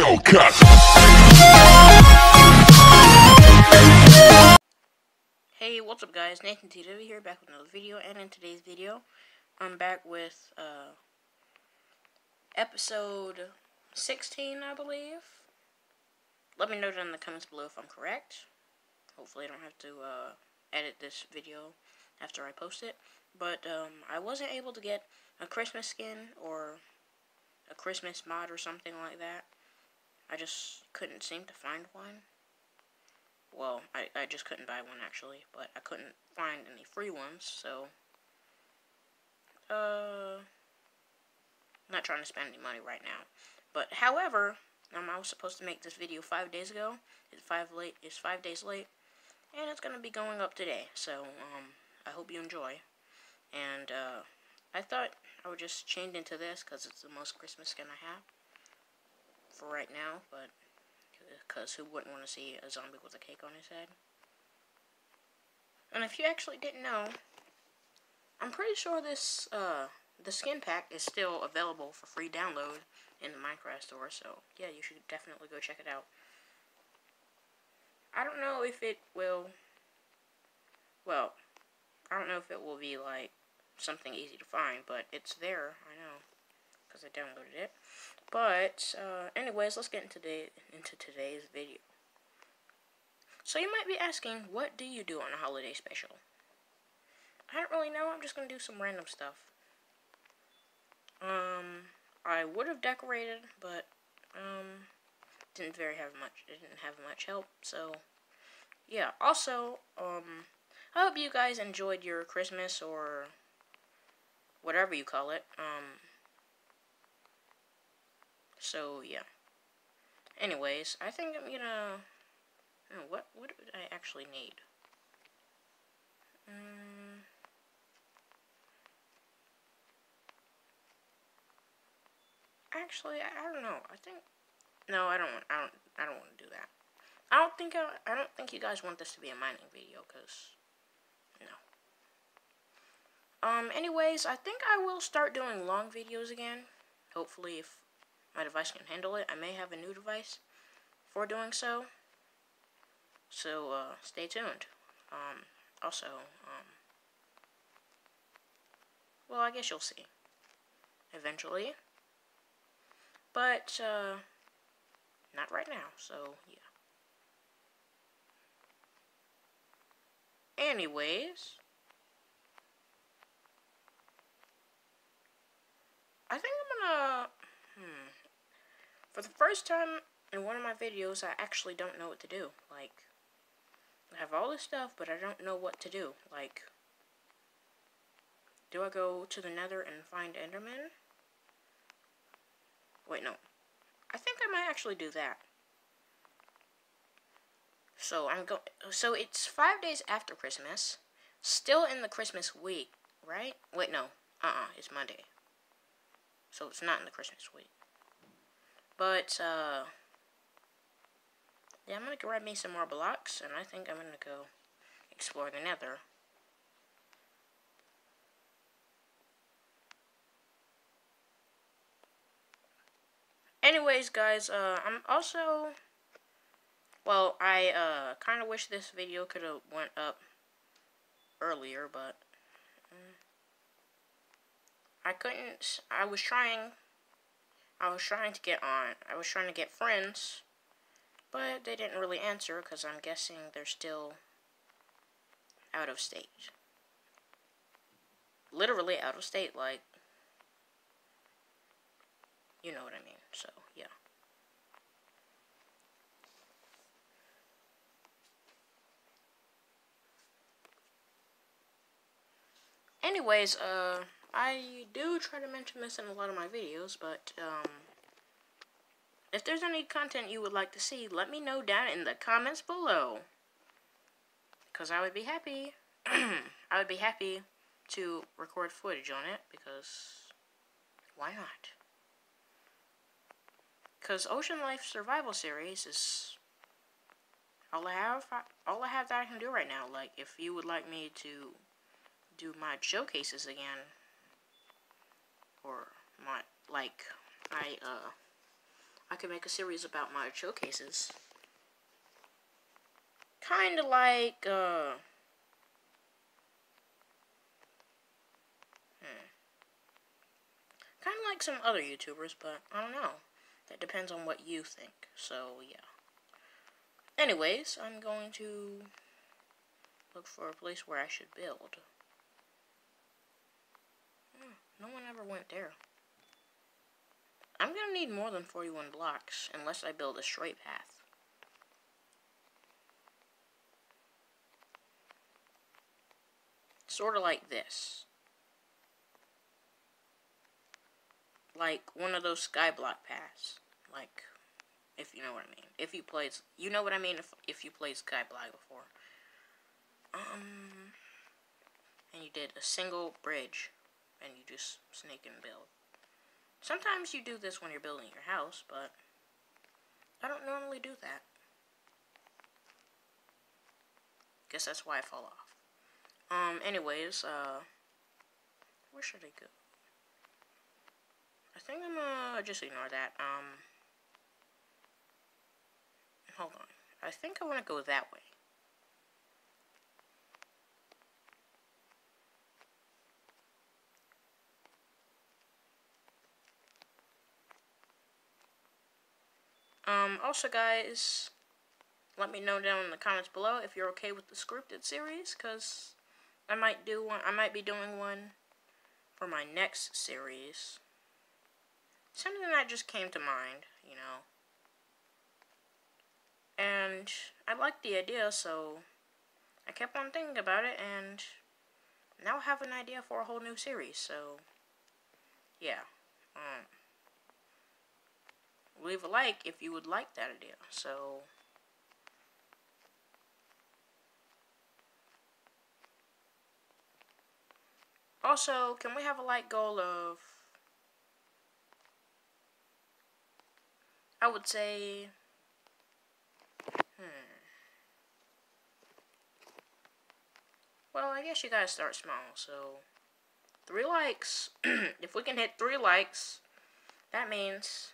Hellcat. Hey, what's up guys? Nathan TDW here, back with another video, and in today's video, I'm back with, uh, episode 16, I believe. Let me know down in the comments below if I'm correct. Hopefully I don't have to, uh, edit this video after I post it. But, um, I wasn't able to get a Christmas skin, or a Christmas mod or something like that. I just couldn't seem to find one. Well, I, I just couldn't buy one actually, but I couldn't find any free ones, so uh I'm not trying to spend any money right now. But however, um, I was supposed to make this video five days ago. It's five late it's five days late. And it's gonna be going up today. So um I hope you enjoy. And uh I thought I would just change into this because it's the most Christmas skin I have for right now, but because who wouldn't want to see a zombie with a cake on his head? And if you actually didn't know, I'm pretty sure this, uh, the skin pack is still available for free download in the Minecraft store, so yeah, you should definitely go check it out. I don't know if it will, well, I don't know if it will be, like, something easy to find, but it's there, I know, because I downloaded it. But, uh, anyways, let's get into, the, into today's video. So you might be asking, what do you do on a holiday special? I don't really know, I'm just going to do some random stuff. Um, I would have decorated, but, um, didn't very have much, didn't have much help, so, yeah. Also, um, I hope you guys enjoyed your Christmas or whatever you call it. Um, so yeah. Anyways, I think I'm gonna. Oh, what what do I actually need? Um, actually, I, I don't know. I think no, I don't. I don't. I don't want to do that. I don't think I. I don't think you guys want this to be a mining video, cause no. Um. Anyways, I think I will start doing long videos again. Hopefully, if my device can handle it. I may have a new device for doing so. So, uh, stay tuned. Um, also, um, well, I guess you'll see. Eventually. But, uh, not right now, so, yeah. Anyways, I think I'm gonna, hmm, for the first time in one of my videos, I actually don't know what to do. Like, I have all this stuff, but I don't know what to do. Like, do I go to the nether and find Enderman? Wait, no. I think I might actually do that. So I'm go. So it's five days after Christmas, still in the Christmas week, right? Wait, no. Uh-uh. It's Monday. So it's not in the Christmas week. But, uh, yeah, I'm going to grab me some more blocks, and I think I'm going to go explore the nether. Anyways, guys, uh, I'm also, well, I, uh, kind of wish this video could have went up earlier, but, um, I couldn't, I was trying I was trying to get on. I was trying to get friends, but they didn't really answer because I'm guessing they're still out of state. Literally out of state, like, you know what I mean, so, yeah. Anyways, uh... I do try to mention this in a lot of my videos, but, um, if there's any content you would like to see, let me know down in the comments below. Because I would be happy, I would be happy to record footage on it, because why not? Because Ocean Life Survival Series is all I have, all I have that I can do right now. Like, if you would like me to do my showcases again, like I uh I could make a series about my showcases. Kind of like, uh... Hmm. Kind of like some other YouTubers, but I don't know. That depends on what you think. So, yeah. Anyways, I'm going to look for a place where I should build. Hmm, no one ever went there. I'm going to need more than 41 blocks, unless I build a straight path. Sort of like this. Like one of those skyblock paths. Like, if you know what I mean. If you played, you know what I mean if, if you played skyblock before. Um, and you did a single bridge, and you just snake and build. Sometimes you do this when you're building your house, but I don't normally do that. Guess that's why I fall off. Um, anyways, uh, where should I go? I think I'm gonna just ignore that. Um, hold on. I think I want to go that way. Um, also, guys, let me know down in the comments below if you're okay with the scripted series, because I might do one. I might be doing one for my next series. Something that just came to mind, you know. And I liked the idea, so I kept on thinking about it, and now I have an idea for a whole new series, so yeah. Um, leave a like if you would like that idea. So, also, can we have a like goal of, I would say, hmm. Well, I guess you guys start small, so three likes. if we can hit three likes, that means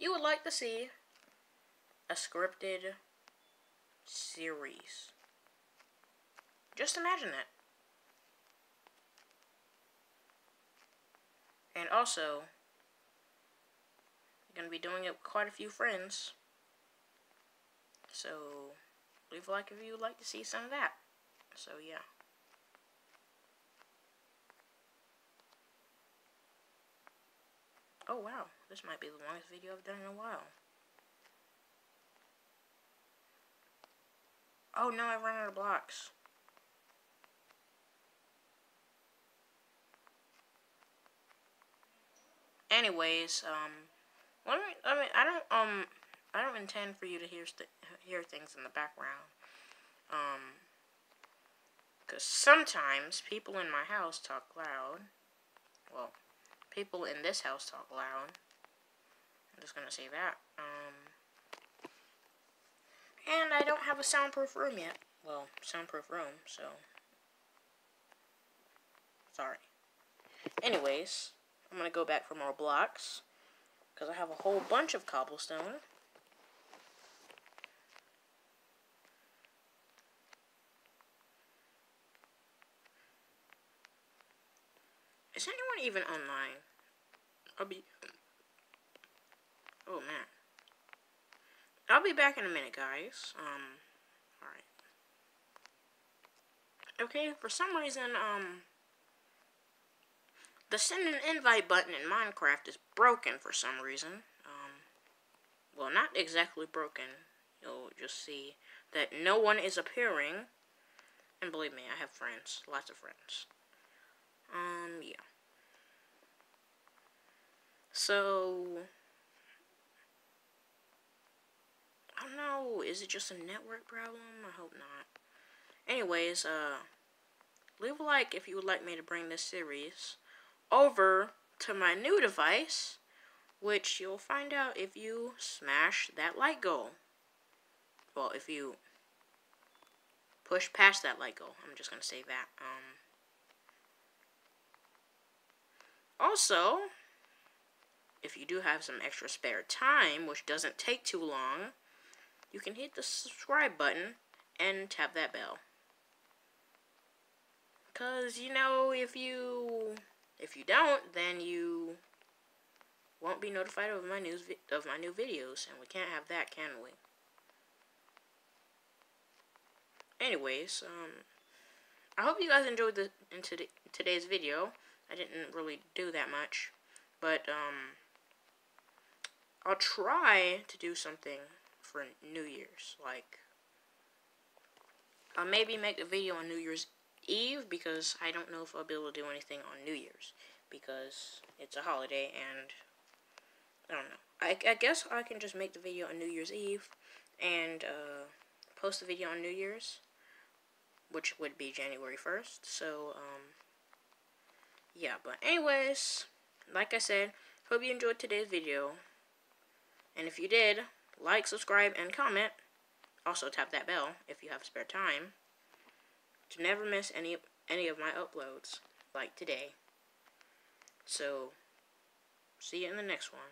you would like to see a scripted series. Just imagine that. And also, I'm going to be doing it with quite a few friends. So, leave a like if you would like to see some of that. So, yeah. Oh, wow. This might be the longest video I've done in a while. Oh, no, I ran out of blocks. Anyways, um, let me, I mean, I don't, um, I don't intend for you to hear, hear things in the background. Um, because sometimes people in my house talk loud. Well, people in this house talk loud. I'm just gonna say that. Um, and I don't have a soundproof room yet. Well, soundproof room, so. Sorry. Anyways, I'm gonna go back for more blocks. Because I have a whole bunch of cobblestone. Is anyone even online? I'll be Oh, man. I'll be back in a minute, guys. Um, alright. Okay, for some reason, um, the send an invite button in Minecraft is broken for some reason. Um, well, not exactly broken. You'll just see that no one is appearing. And believe me, I have friends. Lots of friends. Um, yeah. So, I don't know. Is it just a network problem? I hope not. Anyways, uh, leave a like if you would like me to bring this series over to my new device, which you'll find out if you smash that like goal. Well, if you push past that like goal. I'm just going to say that. Um, also, if you do have some extra spare time, which doesn't take too long, you can hit the subscribe button and tap that bell. Cause you know if you if you don't, then you won't be notified of my news of my new videos, and we can't have that, can we? Anyways, um, I hope you guys enjoyed the into today's video. I didn't really do that much, but um, I'll try to do something for New Year's, like I'll maybe make a video on New Year's Eve because I don't know if I'll be able to do anything on New Year's because it's a holiday and I don't know. I, I guess I can just make the video on New Year's Eve and uh, post the video on New Year's, which would be January 1st. So, um, yeah, but anyways, like I said, hope you enjoyed today's video. And if you did, like, subscribe, and comment. Also, tap that bell if you have spare time to never miss any any of my uploads like today. So, see you in the next one.